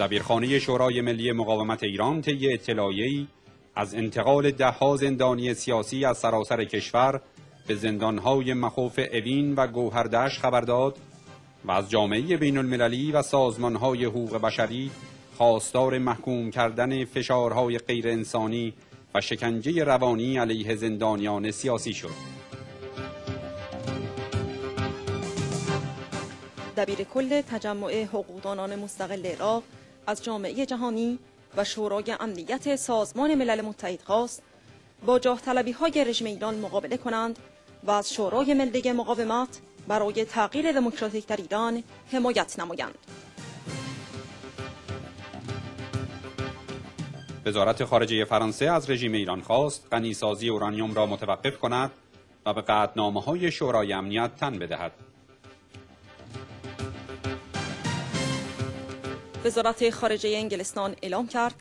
دبیرخانه شورای ملی مقاومت ایران طی اطلاعیه‌ای از انتقال دهها زندانی سیاسی از سراسر کشور به زندانهای مخوف اوین و گوهردش خبر داد و از جامعه بین المللی و سازمانهای حقوق بشری خواستار محکوم کردن فشارهای غیر انسانی و شکنجه روانی علیه زندانیان سیاسی شد. دبیر کل تجمع حقوقدانان مستقل عراق از جامعه جهانی و شورای امنیت سازمان ملل متحد خواست با جاه طلبی های رژیم ایران مقابله کنند و از شورای ملی مقاومت برای تغییر دموکراتیک در ایران حمایت نمایند. وزارت خارجه فرانسه از رژیم ایران خواست غنیسازی اورانیوم را متوقف کند و به قطعنامه های شورای امنیت تن بدهد. وزارت خارجه انگلستان اعلام کرد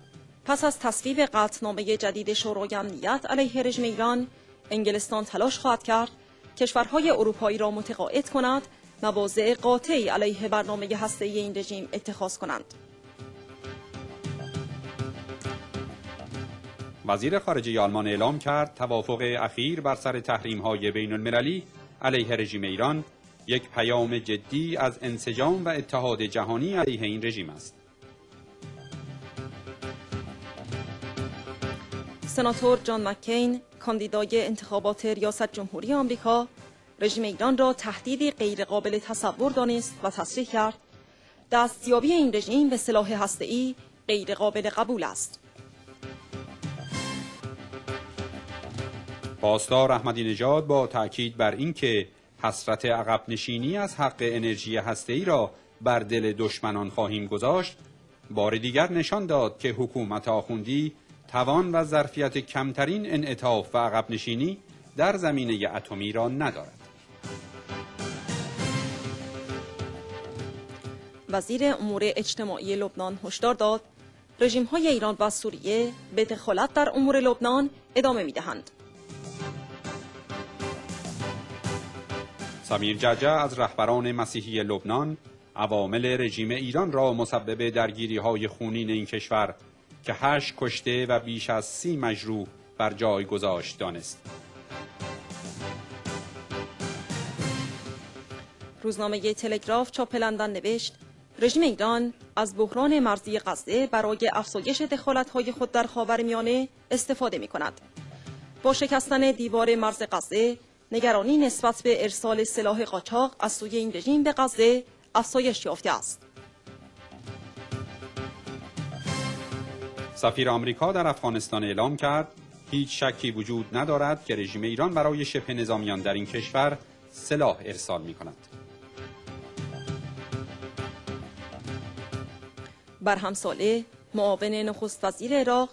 پس از تصویب قطعنامه جدید شورای امنیت علیه رژیم ایران انگلستان تلاش خواهد کرد کشورهای اروپایی را متقاعد کند مواضع قاطعی علیه برنامه هسته‌ای این رژیم اتخاذ کنند. وزیر خارجه آلمان اعلام کرد توافق اخیر بر سر تحریم های بین المللی علیه رژیم ایران یک پیام جدی از انسجام و اتحاد جهانی علیه این رژیم است. سناتور جان مکین کاندیدای انتخابات ریاست جمهوری آمریکا رژیم ایران را تهدیدی غیرقابل تصور دانست و تصریح کرد دستیابی این رژیم به سلاح هسته‌ای غیرقابل قبول است. پاسدار احمدی نژاد با تاکید بر اینکه حسرت عقب نشینی از حق انرژی هسته‌ای را بر دل دشمنان خواهیم گذاشت بار دیگر نشان داد که حکومت آخوندی توان و ظرفیت کمترین انعطاف و عقب نشینی در زمینه اتمی را ندارد وزیر امور اجتماعی لبنان هشدار داد رژیم های ایران و سوریه به دخالت در امور لبنان ادامه می دهند. سمیر جعجع از رهبران مسیحی لبنان عوامل رژیم ایران را مسبب درگیری های خونین این کشور که هشت کشته و بیش از سی مجروح بر جای گذاشت دانست. روزنامه تلگراف چاپ لندن نوشت رژیم ایران از بحران مرزی غزه برای افزایش دخالت‌های خود در خاورمیانه استفاده می کند. با شکستن دیوار مرز غزه نگرانی نسبت به ارسال سلاح قاچاق از سوی این رژیم به غزه افزایش یافته است. سفیر آمریکا در افغانستان اعلام کرد هیچ شکی وجود ندارد که رژیم ایران برای شبه نظامیان در این کشور سلاح ارسال می کند. برهم صالح معاون نخست وزیر عراق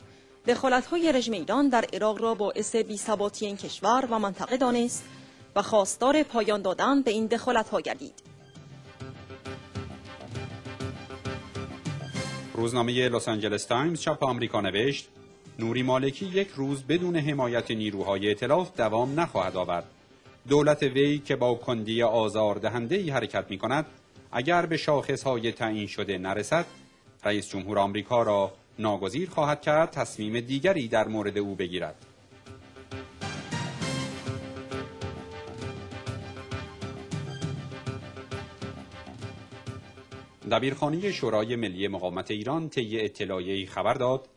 های رژیم ایران در عراق را باعث بی‌ثباتی این کشور و منطقه دانست و خواستار پایان دادن به این ها گردید. روزنامه لس آنجلس تایمز چاپ آمریکا نوشت نوری مالکی یک روز بدون حمایت نیروهای ائتلاف دوام نخواهد آورد. دولت وی که با کندی آزار دهنده ای حرکت می کند اگر به شاخص های تعیین شده نرسد رئیس جمهور آمریکا را ناگزیر خواهد کرد تصمیم دیگری در مورد او بگیرد. دبیرخانه شورای ملی مقاومت ایران طی اطلاعیه‌ای خبر داد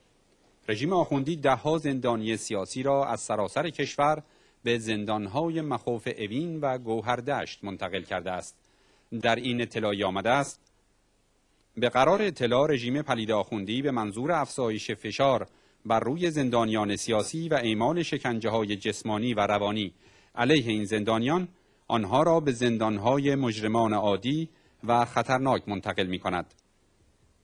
رژیم آخوندی دهها زندانی سیاسی را از سراسر کشور به زندانهای مخوف اوین و گوهردشت منتقل کرده است. در این اطلاعی آمده است به قرار اطلاع رژیم پلید آخوندی به منظور افزایش فشار بر روی زندانیان سیاسی و اعمال شکنجه های جسمانی و روانی علیه این زندانیان آنها را به زندانهای مجرمان عادی و خطرناک منتقل می کند.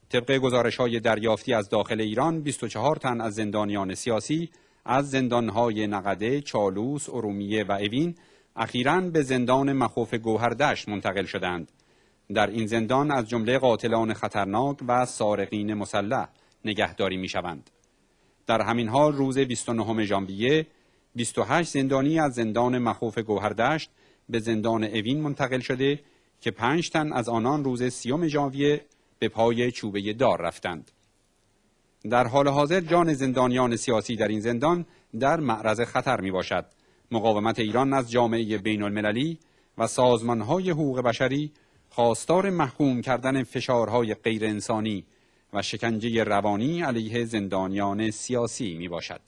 طبق گزارش های دریافتی از داخل ایران 24 تن از زندانیان سیاسی از زندانهای نقده، چالوس، ارومیه و اوین اخیرا به زندان مخوف گوهردشت منتقل شدند. در این زندان از جمله قاتلان خطرناک و سارقین مسلح نگهداری می شوند. در همین حال روز 29 ژانویه 28 زندانی از زندان مخوف گوهردشت به زندان اوین منتقل شده که پنج تن از آنان روز سیوم ژانویه به پای چوبه دار رفتند. در حال حاضر جان زندانیان سیاسی در این زندان در معرض خطر می باشد. مقاومت ایران از جامعه بین المللی و سازمانهای حقوق بشری خواستار محکوم کردن فشارهای غیر انسانی و شکنجه روانی علیه زندانیان سیاسی می باشد.